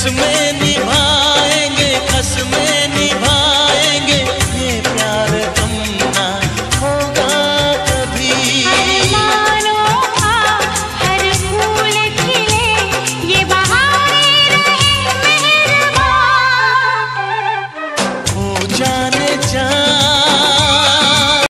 so many